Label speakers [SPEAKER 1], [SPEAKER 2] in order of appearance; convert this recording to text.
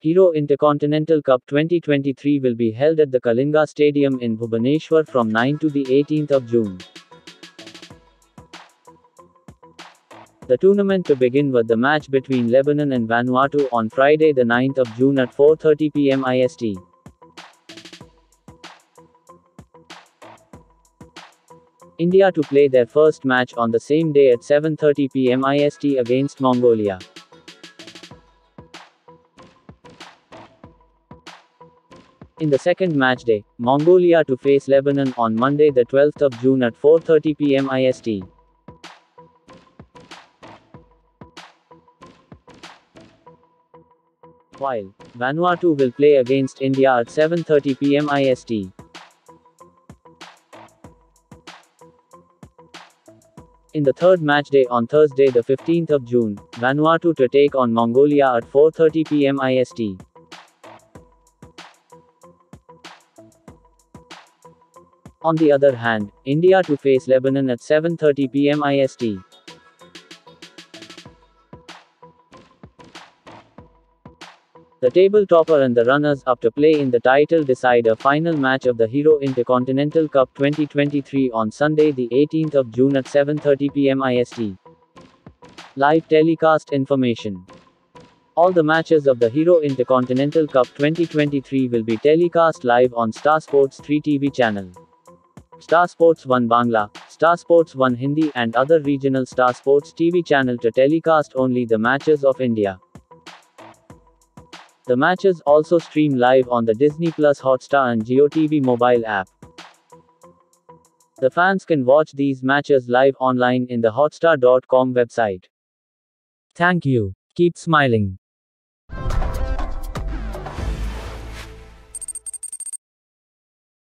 [SPEAKER 1] Hero Intercontinental Cup 2023 will be held at the Kalinga Stadium in Bhubaneswar from 9 to the 18th of June. The tournament to begin with the match between Lebanon and Vanuatu on Friday the 9th of June at 4:30 p.m. IST. India to play their first match on the same day at 7:30 p.m. IST against Mongolia. In the second match day, Mongolia to face Lebanon on Monday the 12th of June at 4:30 p.m. IST. While Vanuatu will play against India at 7:30 p.m. IST. In the third match day on Thursday the 15th of June, Vanuatu to take on Mongolia at 4:30 p.m. IST. On the other hand, India to face Lebanon at 7:30 p.m. IST. The table topper and the runners up to play in the title decide a final match of the Hero Intercontinental Cup 2023 on Sunday the 18th of June at 7:30 p.m. IST. Live telecast information. All the matches of the Hero Intercontinental Cup 2023 will be telecast live on Star Sports 3 TV channel. Star Sports 1 Bangla, Star Sports 1 Hindi, and other regional Star Sports TV channel to telecast only the matches of India. The matches also stream live on the Disney Plus Hotstar and JioTV mobile app. The fans can watch these matches live online in the Hotstar.com website. Thank you. Keep smiling.